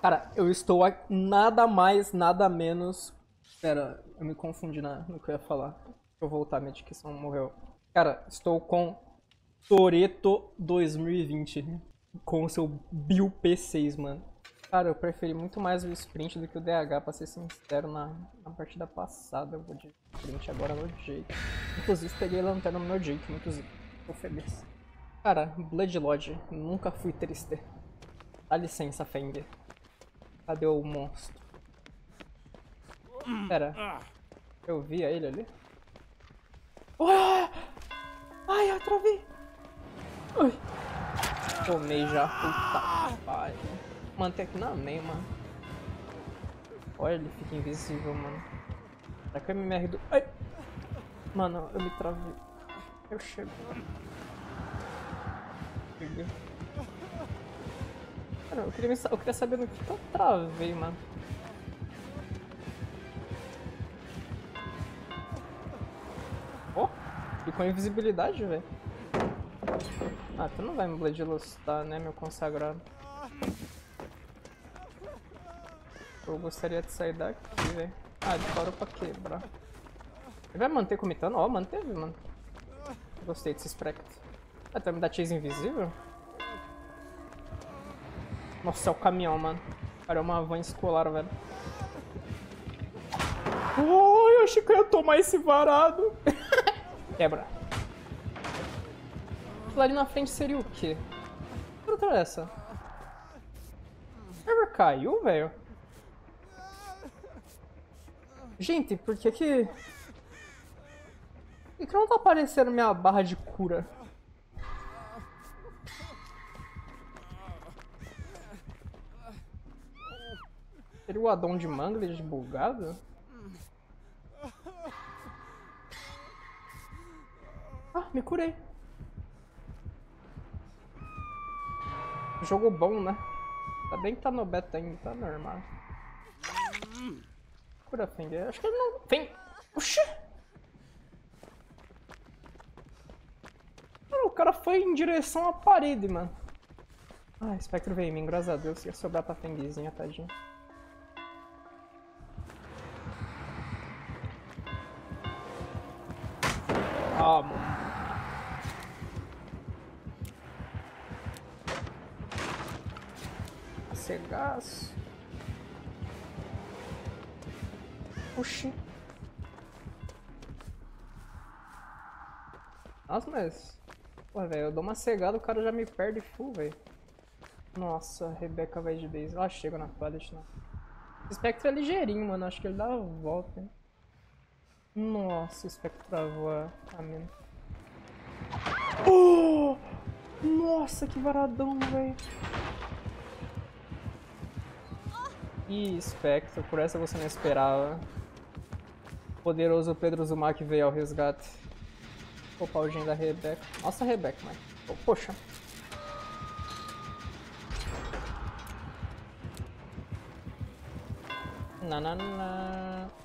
Cara, eu estou a nada mais, nada menos. Pera, eu me confundi na, no que eu ia falar. Deixa eu voltar, minha dicção morreu. Cara, estou com Toreto 2020. Com o seu Bill P6, mano. Cara, eu preferi muito mais o sprint do que o DH, pra ser sincero, na, na partida passada. Eu vou de sprint agora no Jake. Inclusive, peguei lanterna no meu Jake, muito tô feliz. Cara, Blood Lodge, nunca fui triste. Dá licença, Feng. Cadê o monstro? Pera. Eu vi ele ali? Ué! Ai, eu travei! Ui. Tomei já, puta pai. Manter aqui na meia, mano. Olha, ele fica invisível, mano. Será que o MMR do... Ai! Mano, eu me travei. Eu chego. Peguei. Cara, eu queria, eu queria saber no que eu travei, mano. Oh, e com invisibilidade, velho. Ah, tu não vai me Blade Lustar, né, meu consagrado? Eu gostaria de sair daqui, velho. Ah, ele parou pra quebrar. Ele vai manter comitando? Ó, oh, manteve, mano. Gostei desse Spectre. Ah, tu vai me dar chase invisível? Nossa, é o caminhão, mano. Cara, é uma van escolar, velho. Oh, eu achei que eu ia tomar esse varado. Quebra. Lá ali na frente seria o quê? Que outra é essa? Server caiu, velho? Gente, por que que... Por que não tá aparecendo minha barra de cura? Seria o addon de Mangled bugado? Ah, me curei. Jogo bom, né? Tá bem que tá no beta ainda, tá normal. Cura Feng. Acho que ele não... Feng! Oxi! o cara foi em direção à parede, mano. Ah, Spectro veio em mim, graças a Deus. Ia sobrar pra Fengzinha, tadinho. Calma. Cegaço. Oxi. Nossa, mas... Pô, velho, eu dou uma cegada, o cara já me perde full, velho. Nossa, Rebeca vai de base. Ah, chega na pallet, não. O Spectre é ligeirinho, mano. Acho que ele dá a volta, hein. Nossa, o Spectre travou a, mina. Oh! Nossa, que varadão, velho. Ih, Spectre, por essa você não esperava. Poderoso Pedro Zumak veio ao resgate. O gen da Rebeca. Nossa, Rebeca, mas... Oh, poxa. Nanana.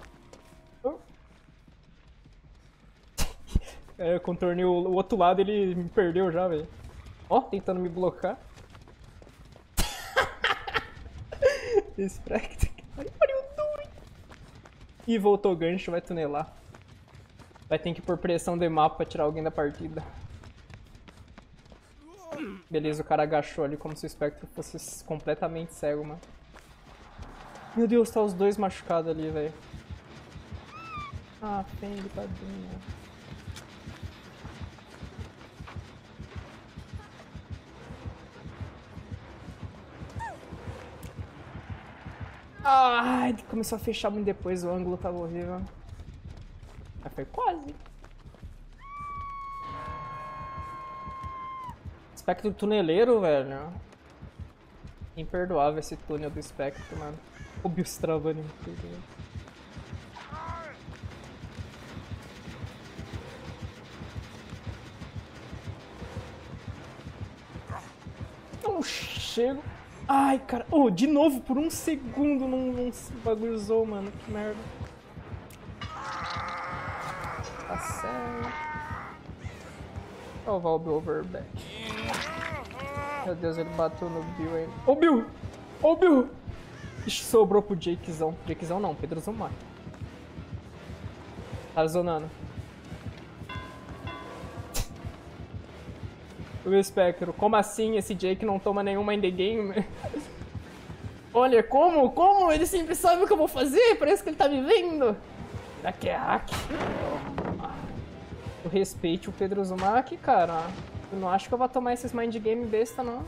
É, eu contornei o, o outro lado ele me perdeu já, velho. Ó, tentando me blocar. Spectre. Pariu doido. Ih, voltou o gancho, vai tunelar. Vai ter que pôr pressão de mapa pra tirar alguém da partida. Beleza, o cara agachou ali como se o Spectre fosse completamente cego, mano. Meu Deus, tá os dois machucados ali, velho. Ah, Feng, tadinho. Ai, começou a fechar muito depois, o ângulo tava horrível. Mas foi quase. Espectro tuneleiro, velho. Imperdoável esse túnel do espectro, mano. O Bios travando tudo, velho. Não chego. Ai, cara. Oh, de novo, por um segundo não, não bagulhozou, mano. Que merda. Tá certo. Oh, o overback. Meu Deus, ele bateu no Bill ainda. Ô, oh, Bill! Ô, oh, Bill! Sobrou pro Jakezão. Jakezão não, Pedro Zumar. Tá zonando. O espectro, como assim esse Jake não toma nenhuma in the game? Olha, como? Como? Ele sempre sabe o que eu vou fazer, parece que ele tá me vendo. Será que é hack? Eu respeite o Pedro Zumak, cara. Eu não acho que eu vou tomar esses mind game besta, não.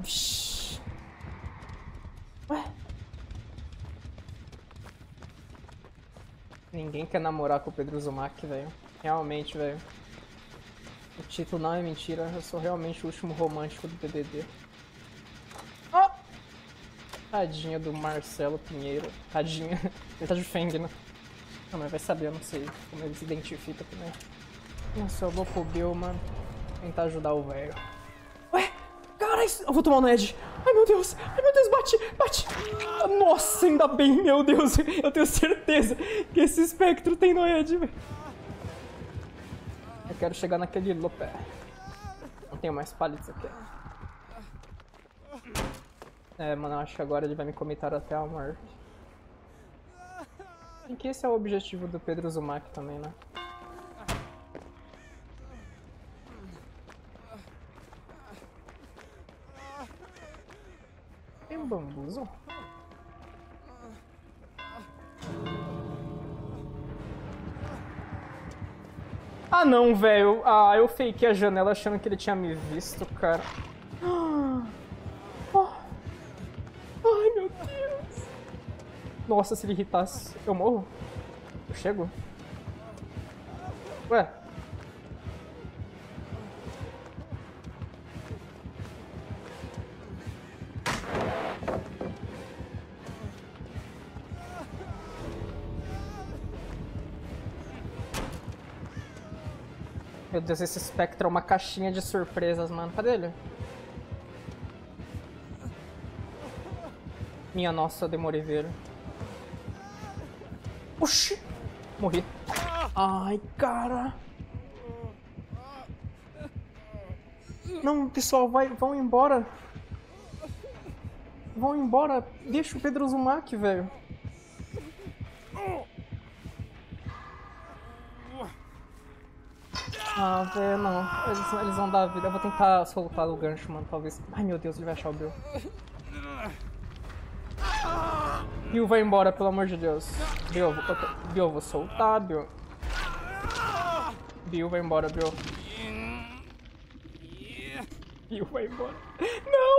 Vixi. Ué? Ninguém quer namorar com o Pedro Zumak, velho. Realmente, velho. O título não é mentira, eu sou realmente o último romântico do BBB. Oh! Tadinha do Marcelo Pinheiro. Tadinha. Ele tá de Feng, né? Não, mas vai saber, eu não sei como ele se identifica também. Nossa, eu vou pro Bill, mano. Tentar ajudar o velho. Eu vou tomar no Ed. Ai, meu Deus. Ai, meu Deus, bate, bate. Nossa, ainda bem, meu Deus. Eu tenho certeza que esse espectro tem no Ed, velho. Eu quero chegar naquele lopé. Não tenho mais palitos aqui. É, mano, eu acho que agora ele vai me comitar até a morte. E que esse é o objetivo do Pedro Zumak também, né? Bambuzo? Ah não, velho. Ah, eu fakei a janela achando que ele tinha me visto, cara. Ai, meu Deus. Nossa, se ele irritasse, eu morro? Eu chego? Ué? Meu Deus, esse espectro é uma caixinha de surpresas, mano. Cadê ele? Minha nossa, demorei ver. Oxi! Morri. Ai, cara. Não, pessoal, vai, vão embora. Vão embora. Deixa o Pedro Zumak, velho. Ah, velho, não. Eles, eles vão dar vida. Eu vou tentar soltar o gancho, mano, talvez. Ai, meu Deus, ele vai achar o Bill. Bill vai embora, pelo amor de Deus. Bill, vou, Bill, vou soltar, Bill. Bill vai embora, Bill. Bill vai embora. Não,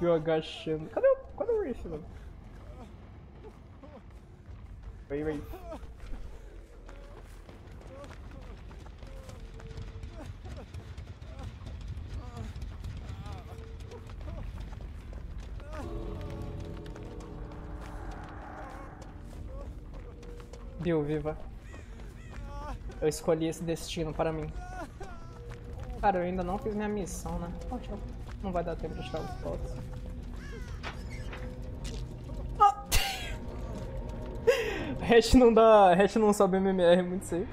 Bill agachando. Cadê o, cadê o Riff, mano? Vem, vem. Bill, viva. Eu escolhi esse destino para mim. Cara, eu ainda não fiz minha missão, né? Não vai dar tempo de tirar os fotos. Hash não dá. Hash não sobe MMR muito safe.